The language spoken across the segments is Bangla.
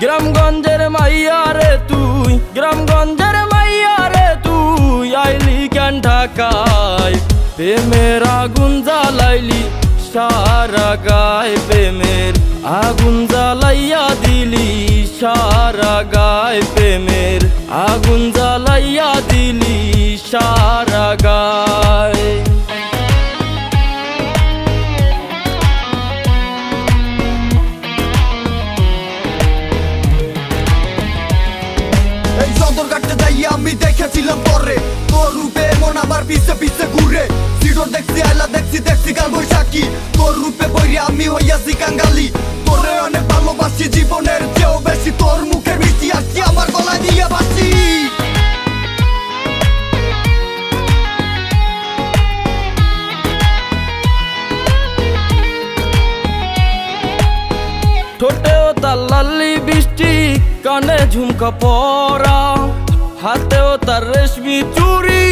গ্রামগঞ্জের মাইয়া রে তুই, গ্রামগঞ্জের মাইয়া রে তুই, আইলি কেন ঢাকায়? প্রেমের আগুন জ্বালাইলি, সারা গায় প্রেমের আগুন জ্বালাইয়া দিলি, সারা গায় প্রেমের আগুন দেখেছিলাম পরে। তোর রূপে মন আবার পিছে পিছে ঘুরে। দেখছি দেখছি দেখছি কাল বৈশাখী তোর রূপে বইরে আমি হইয়াছি কাঙ্গালি। তোরে অনেক ভালোবাসি, জীবনের চেয়েও বেশি তোর মুখে মিষ্টি আসছি, আমার গলায় দিয়ে বাসি ঠোঁটেও তার লাল্লি বৃষ্টি, কানে ঝুমকা পরা। হাতেও তার রেশমি চুরি,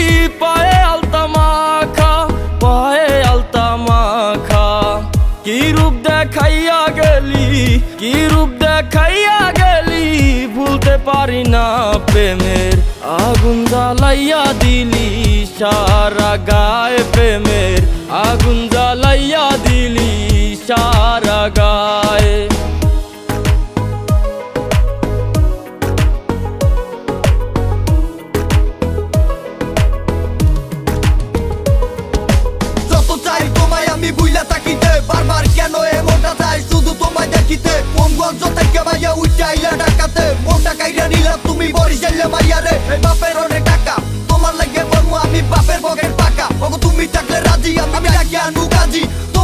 পায়ে আলতা মাখা, পায়ে আলতা মাখা। কি রূপ দেখাইয়া গেলি, কি রূপ দেখাইয়া গেলি, ভুলতে পারি না প্রেমের। আগুন জ্বালাইয়া দিলি, সারা গায়ে প্রেমের। আগুন জ্বালাইয়া দিলি, সারা গায়ে।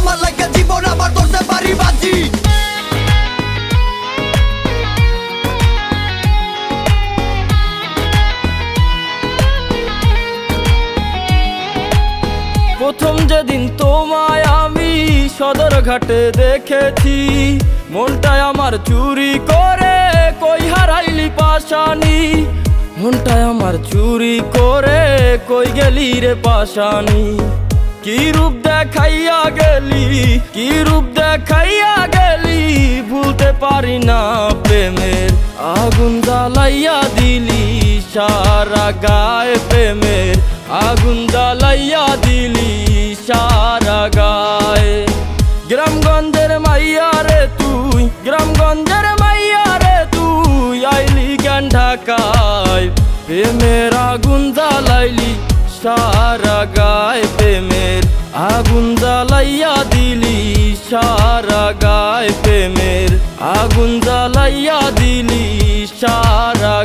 তোমার লাগে জীবন আমার ধরতে পারি বাজি। প্রথম যেদিন তোমায় আমি সদর ঘাটে দেখেছি, মনটায় আমার চুরি করে কই হারাইলি পাশানি? মনটায় আমার চুরি করে কই গেলি রে পাশানি? কি রূপ দেখাইয়া গেলি? কি রূপ দেখাইয়া গেলি? ভুলতে পারি না প্রেমের আগুন জ্বালাইয়া দিলি, সারা গায়ে প্রেমের আগুন জ্বালাইয়া দিলি, সারা গায়ে। গ্রামগঞ্জের মাইয়া রে তুই, গ্রামগঞ্জের মাইয়া রে তুই, আইলি জ্ঞান ঢাকায়? প্রেমের আগুন জ্বালাইলি, সারা গায়ে প্রেমের আগুন জ্বালাইয়া দিলি সারা গায়ে প্রেমের। আগুন জ্বালাইয়া দিলি সারা